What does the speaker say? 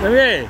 Okay.